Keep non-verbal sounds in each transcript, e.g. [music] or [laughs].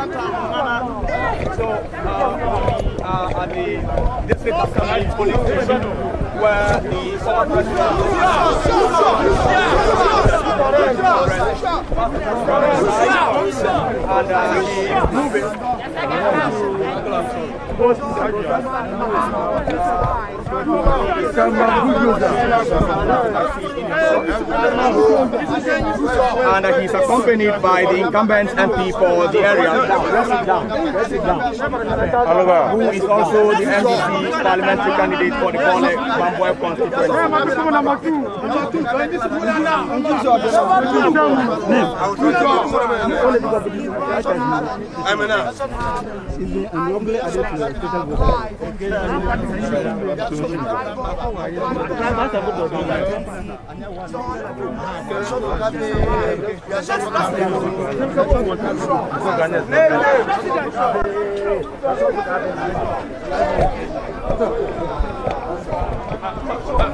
So, uh, we at the district assembly police station where the former president and uh, he moving. And uh, he's accompanied by the incumbent MP for the area, who is also the NDC parliamentary candidate for the Bole Bamboi constituency. is the unlawfully adopted special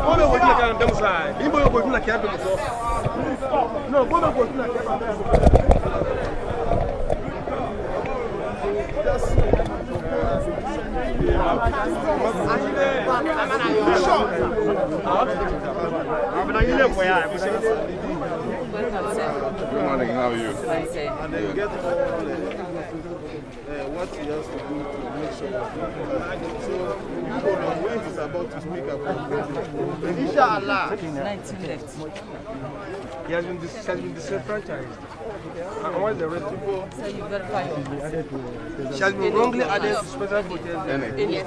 Bọ́lá wo ni ẹ̀ka ń dẹ́mu sáà? Bí bóyá kò tún lọ kí á bẹ̀rẹ̀ sọ? Náà bọ́lá kò tún lọ kí á bẹ̀rẹ̀ sọ. Then get all uh, uh, what he has to do to make sure that So, people know when he's about to speak up. Inshallah. 19 left. He has been, dis- has been disenfranchised. And why the rest people? So you verify She has been wrongly added to special voters. Any?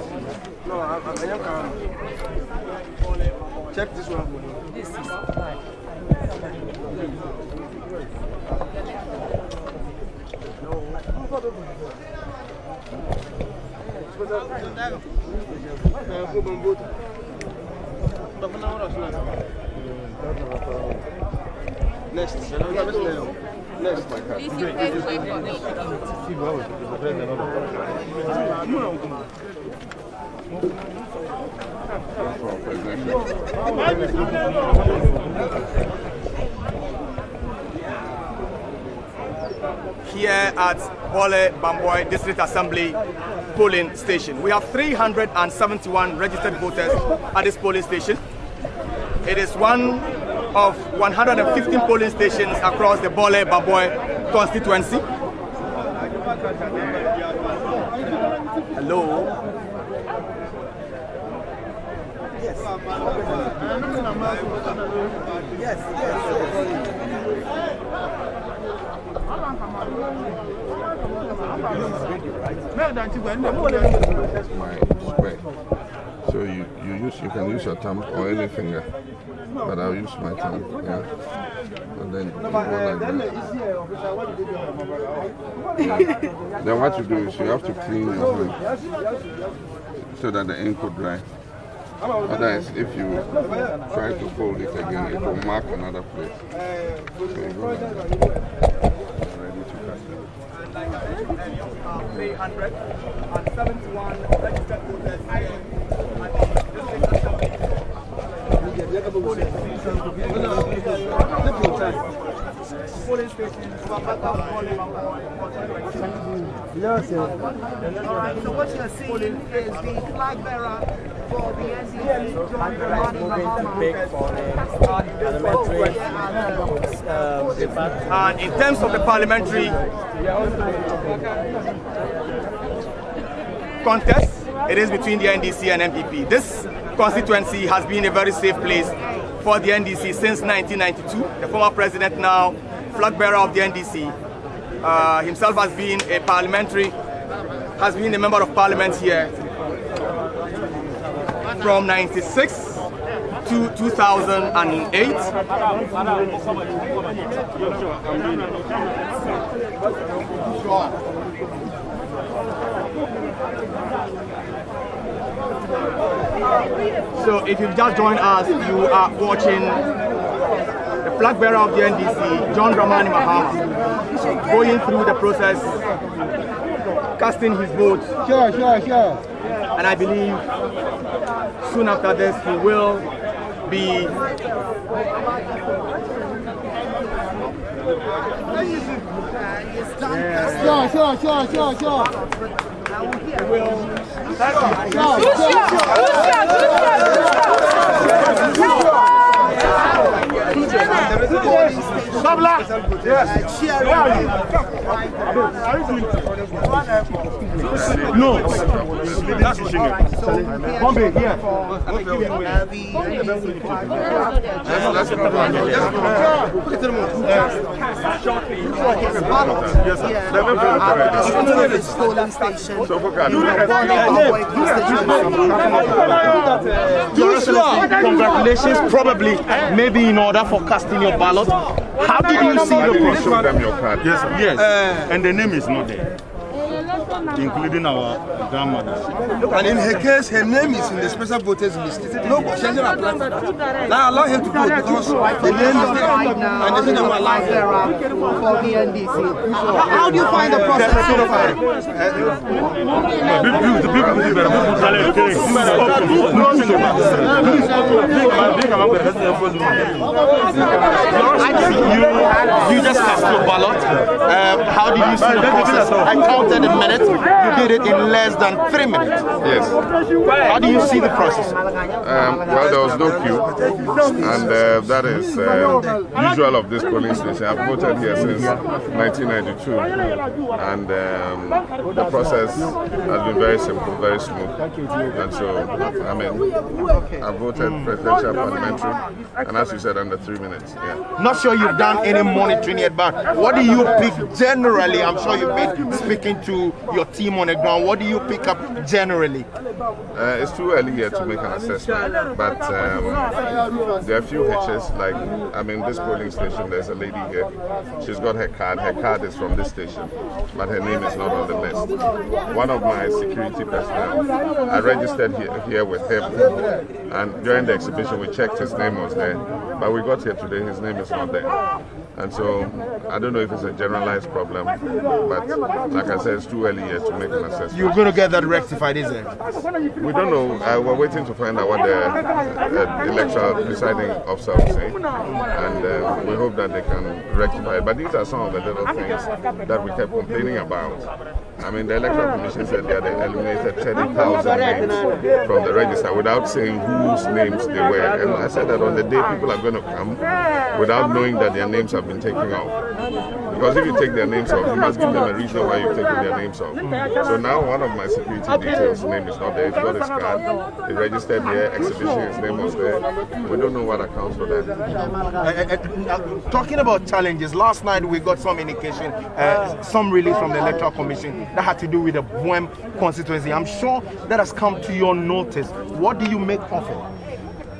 No, I, I, I am calm. Check this one for me. This is five. Uh, go and vote. But for now, that's not. Next. Next. This is very quick. For presidential. Here at Bole Bamboi District Assembly polling station. We have 371 registered voters at this polling station. It is one of 115 polling stations across the Bole Bamboi constituency. Hello. That's my. So you, you use you can use your thumb or any finger. But I'll use my thumb. Yeah. And then like. [laughs] Then what you do is you have to clean your hand so that the ink will dry. Otherwise, if you try to fold it again, it will mark another place. So you go like that. You're ready to cast it. 371 registered voters here at the district assembly. Polling station, Wapata, Bole Alright, so what you're seeing is the flag bearer for the NDC, John Dramani Mahama. And in terms of the parliamentary contest, it is between the NDC and NPP. This constituency has been a very safe place for the NDC since 1992. The former president now, flag bearer of the NDC, uh, himself has been a parliamentary, has been a member of parliament here from 96 to 2008. So if you've just joined us, you are watching the flag bearer of the NDC, John Dramani Mahama, going through the process, casting his vote. Sure, sure, sure. And I believe soon after this, he will be it's done. Sure, sure, sure, sure, sure. I will hear. No. That's Ishige. Bombay, here. Let's, let's go back. polling station. So, look at Your Excellency, congratulations. Probably, maybe in order for casting your ballot. How did you see the did you process? show them your card? Yes, yes. and the name is not there, including our grandmother. And in her case, her name is in the special voters list. No, but she hasn't applied for that. Now allow her to vote because the name is there. Right now, And they say they will allow her. Sarah for the NDC. How, how do you find the process so far? The people who did You, you just cast your ballot. Um, how did you see the process? I counted a minute. You did it in less than three minutes. Yes. How do you see the process? Um, well, there was no queue, and uh, that is uh, usual of this polling station. I've voted here since 1992, and um, the process has been very simple, very smooth. And so, I mean, I voted presidential, parliamentary, and as you said, under three minutes. Yeah. Not sure you've done any monitoring yet, but what do you pick generally? I'm sure you've been speaking to your team on the ground. What do you pick up generally? Uh, it's too early yet to make an assessment, but um, there are a few hitches. Like, I mean, this polling station, there's a lady here. She's got her card. Her card is from this station, but her name is not on the list. One of my security personnel, I registered here, here with him, and during the exhibition, we checked his name was there, but we got here today, his name is not there. And so, I don't know if it's a generalized problem, but like I said, it's too early yet to make an assessment. You're going to get that rectified, isn't it? We don't know. Uh, we're waiting to find out what the uh, electoral presiding officer will say, and uh, we hope that they can rectify it. But these are some of the little things that we kept complaining about. I mean, the electoral commission said they had eliminated 30,000 names from the register without saying whose names they were. And I said that on the day people are going to come without knowing that their names have been taken. Because if you take their names off, you must give them a reason why you've taken their names off. So now one of my security details name is not there. He's got his card. He registered here, exhibition, his name was there. We don't know what accounts for that. Talking about challenges, last night we got some indication, uh, some release from the Electoral Commission that had to do with the Buem constituency. I'm sure that has come to your notice. What do you make of it?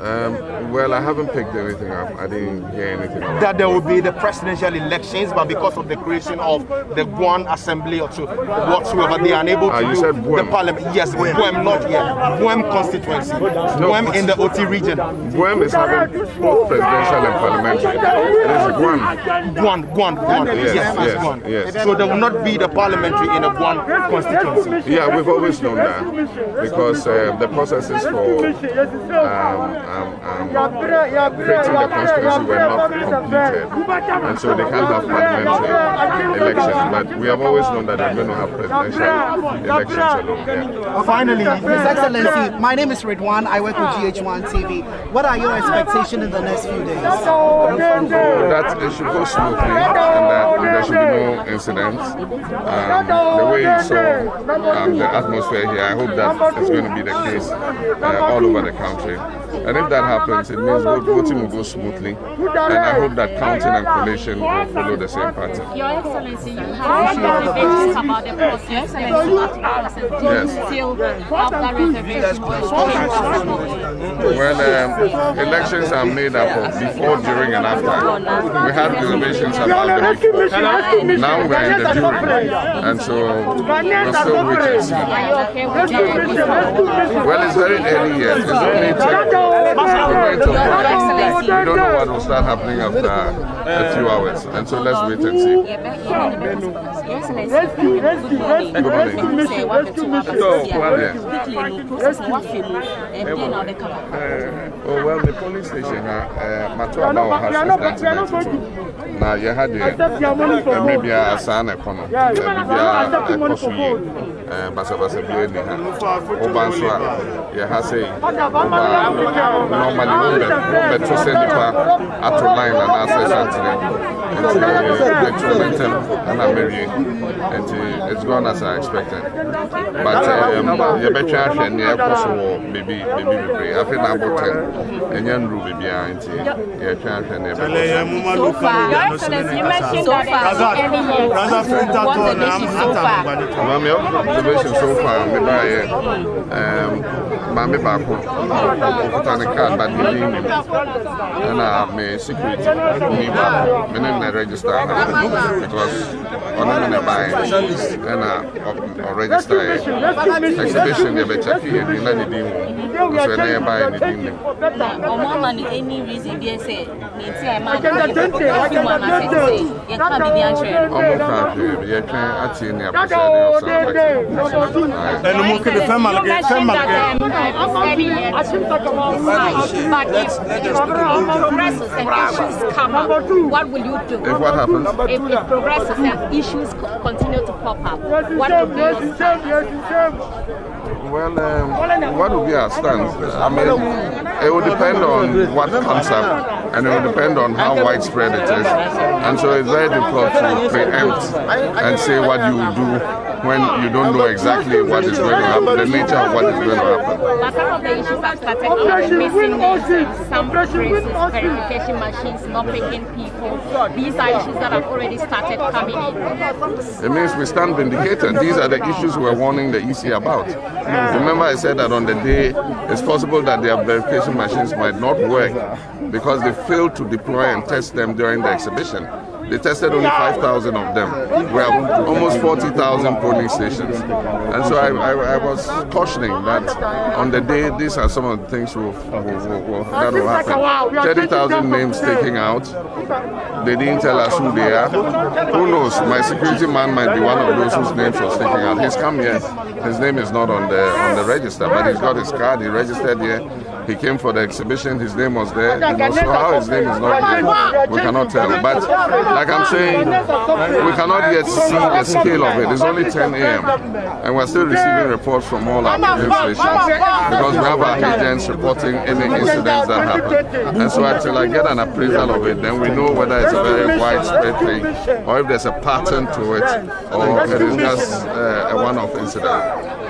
Um, well, I haven't picked anything up. I didn't hear anything about That there will be the presidential elections, but because of the creation of the Guan Assembly or so whatsoever, they are unable to Ah, you do said the parliament. Yes, Buem, not yet. Buem constituency. Buem in the Oti region. Guam is having both presidential and parliamentary. It is Guam. Guan, Guan, Guan. Yes, yes, yes, Guan. yes. So there will not be the parliamentary in the Guan constituency. Yeah, we've always known that because uh, the processes for um, um, um, creating the constituency were not completed, and so they can't have parliamentary elections. But we have always known that they're going to have presidential elections alone. Yeah. Finally, His Excellency, my name is Redwan. I work with GH1 TV. What are your expectations in the next few days? that it should go smoothly and that there should be no incidents. Um, the way you saw um, the atmosphere here, I hope that is going to be the case uh, all over the country. And if that happens, it means vote- voting will go smoothly. And I hope that counting and collation will follow the same pattern. Your Excellency, you have reservations about the process. Your Excellency, that process do you Yes. still have that reservation? When um, elections are made up of before, during, and after, we had reservations about the before. Now we're in the during, and so we're still waiting. Are you okay? Well, it's very early yet. It's only 10, wait till Your morning. Excellency. We don't know what will start happening after a few hours, and so let's wait and see. Yeah, but you know, Your Excellency. Good morning. Good morning. Say what the two of us So, here. yeah. Quickly, no process, no what film, and then I'll be covered. Uh, oh well, the police station ha, uh, mato aba wɔ ha since 1992. Na yɛ ha deɛ, mmerɛ biara saa na ɛkɔ no. Eh, Biribiara ɛkɔ so yie. Eh, Basabasa biara ni ha. Woba nso a, yɛ ha sɛ yi, woba normally wobɛ- wobɛto sɛ nnipa ato line anaasɛ santere. Nti yɛto ne ntɛm ɛna mɛwie. Nti it's gone as I expected. But um, yɛbɛtwa ahwɛ nea ɛkɔ so wɔ baabi baabi bebree. Afei na abɔ 10. Ɛnyɛ nnuru baabiara nti yɛtwa ahwɛ nea ɛbɛkɔ so. So far, that Razak, any year, what's the mission so "Ata far? Mugbanito." Maame observation so far me ba yɛ um, maame baako ɔkuta ne card but ne din nim ɛna me security ni baako me ne na register because ɔno me na ba yɛ ɛna ɔ- ɔregister yɛ exhibition yɛ bɛ check yɛ din na ne din wɔ nso ɛna yɛ ba yɛ ne din nim. ọmọ ma ni any reason bi ɛsɛ ne ti a ɛma ɛfi mu anase ti sɛ yɛka biribi akyerɛ no ɔmo ka hwee yɛtwɛn atie ne apɛsɛ ne ɔsan bɛka. And we could defend You Malaki, defend mentioned Malaki. that any year but if progresses and issues come up, what will you do? If what happens? If it progresses and issues co- continue to pop up, what will be your stand? Well, um, what will be our stance? I mean, it will depend on what comes up, and it will depend on how widespread it is. And so it's very difficult to preempt and say what you will do when you don't know exactly what is going to happen, the nature of what is going to happen. But some of the issues have started coming, missing names, some traces, verification machines not picking people. These are issues that have already started coming in. It means we stand vindicated. These are the issues we're warning the EC about. Remember, I said that on the day, it's possible that their verification machines might not work because they failed to deploy and test them during the exhibition. They tested only 5,000 of them. We have almost 40,000 polling stations. And so I, I, I was cautioning that on the day, these are some of the things will, will, will, that will happen. 30,000 names taken out. They didn't tell us who they are. Who knows? My security man might be one of those whose names was taken out. He's come here. His name is not on the on the register, but he's got his card. He registered here. He came for the exhibition. His name was there. You know, so how his name is not there, we cannot tell. But like I'm saying, we cannot yet see the scale of it. It's only 10 a.m. and we're still receiving reports from all our polling because we have our agents reporting any incidents that happen. And so until I get an appraisal of it, then we know whether it's a very widespread thing or if there's a pattern to it or if it is just uh, a one-off incident.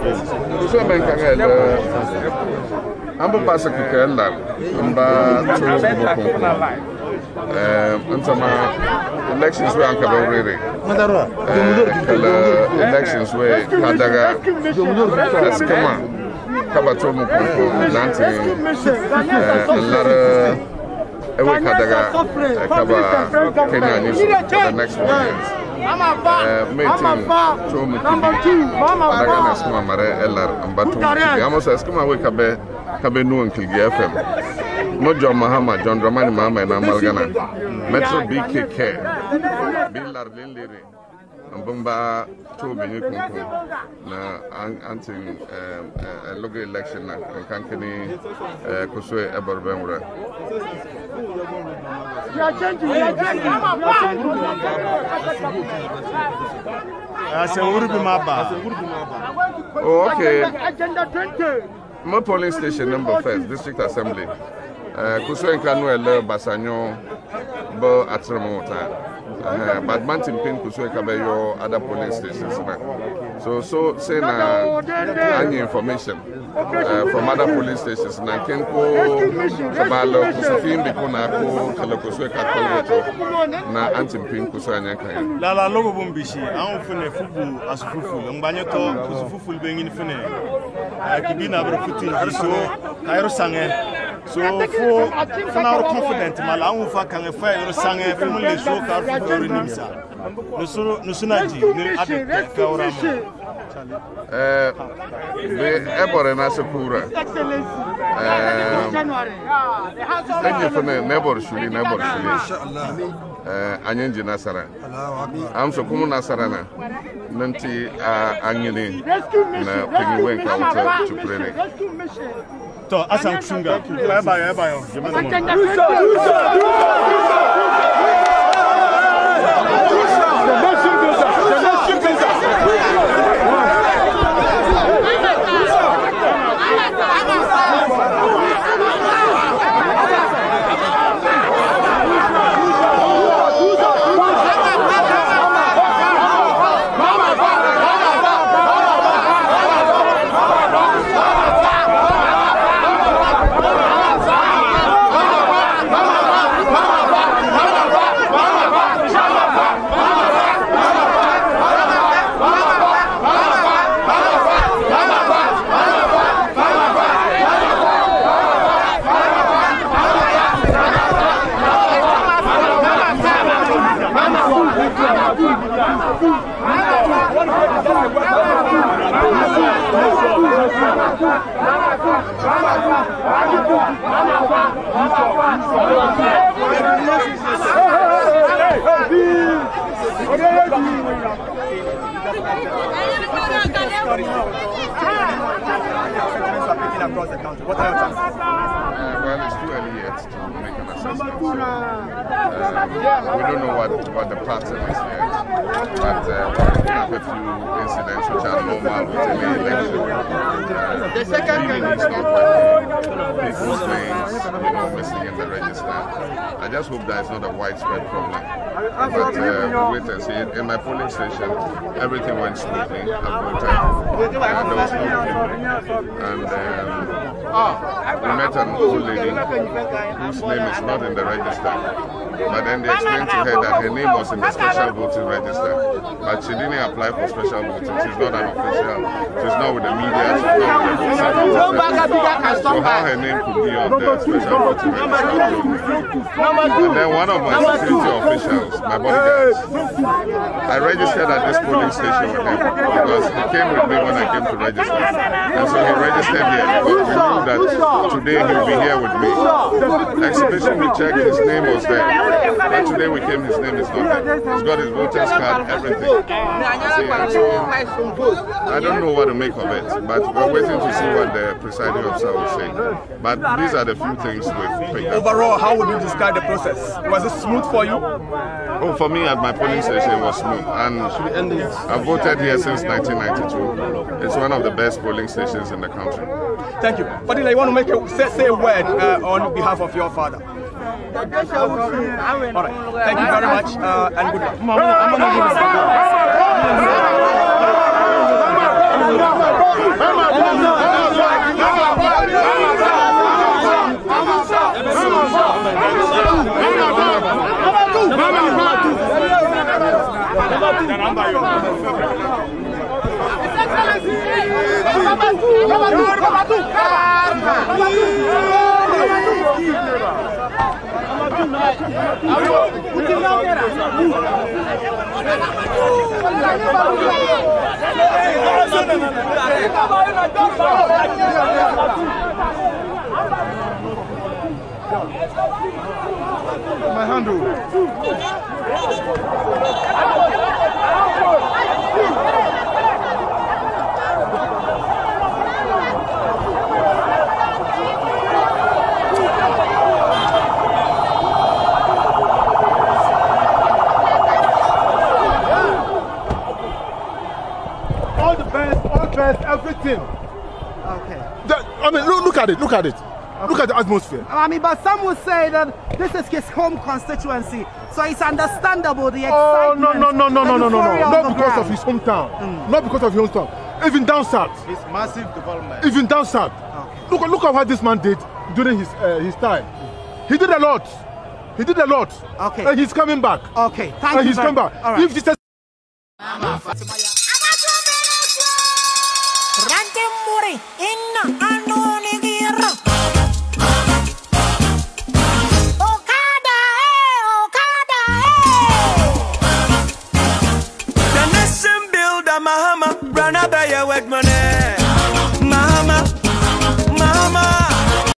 Nso mɛ nǹkan kan yɛ dɛ. An bɛ baasi kɛkɛ la, an b'a to kɔnkɔn. N tɛma elections bɛ an ka bɛ wele. Kala elections bɛ ka daga. Kasi kama kaba to mu kɔnkɔn lanti. Lara ewe ka daga kaba Kenya news the next one years meti tso meti adaka na eskuma mare elar ambato mkilgi amo sa eskuma we kabe kabe nuwa mkilgi fm mo john mahama john dramani mahama ena amalgana metro bkk bilar linliri Mbumba to Benyu Kunku. Na anting a local election na kankani kuswe eborbenwura. Oh, okay. My polling station number first, district assembly. Uh, Kuswe Nkanu Ele Basanyo Bo Atramo time. uh, but mantin pin kuso ekabe yo other polling stations na so so say na any information uh, from other polling stations na kenko kabalo kusafin biko na ko kala kuso ekakolwoto na antin pin kuso anya kan lala logo bumbishi an fune fubu asufufu ngbanye to kusufufu bengin fune. Eh, Kibina bro futin iso kairo sange. So for now confident mala an fa kan fa yoro sange fi mun le so ka fi yoro nimsa nusuru nusuna ji ne adu ka ora eh be e bore na se pura. Eh enye fo ne ne bor shuli ne bor shuli inshallah eh anyen ji nasara am so kuma nasara na. Nanti ah, a anyini na pinyi ka wuta chukrene To, asan kusunga. Kulaya bayağı bayağı. Dursa, dursa, dursa. What are your chances? Uh, well, it's too early yet to make an assessment. Uh, we don't know what, what the pattern is. But uh, picking up a few incidents which are normal with any election. Uh, the second thing is not working. People's names, you know, missing in the register. I just hope that it's not a widespread problem. But uh, we wait and see. In my polling station, everything went smoothly. I voted. Uh, there was no queue. And um, we met an old lady whose name is not in the register. But then they explained to her that her name was in the special voting register. But she didn't apply for special voting. She's not an official. She's not with the media. She's not with the So how her name could be on the special voting register? And then one of my security officials, my bodyguards, I registered at this polling station with him because he came with me when I came to register. And so he registered here because we knew that today he'll be here with me. Exhibition, we checked, his name was there. But today we came, his name is not there. He's got his voter's card, everything. So I don't know what to make of it, but we're waiting to see what the presiding officer will say. But these are the few things we've picked up. Overall, how would you describe the process? Was it smooth for you? Oh, for me at my polling station it was smooth, and I've voted here since 1992. It's one of the best polling stations in the country. Thank you. Fadila, I want to make a, say, say a word uh, on behalf of your father? All right. Thank you very much uh, and good luck. My handle. Everything. Okay. That- I mean, look, look at it. Look at it. Look at the atmosphere. I mean, but some would say that this is his home constituency, so it's understandable the Oh excitement. no no no no no no no no! Not the because of his hometown. Not because of his hometown. Even down south. It's massive development. Even down south. Look look at what this man did during his uh, his time. He did a lot. He did a lot. Okay. And he's coming back. Okay, thank and you he's coming back. all right. If this Nation builder,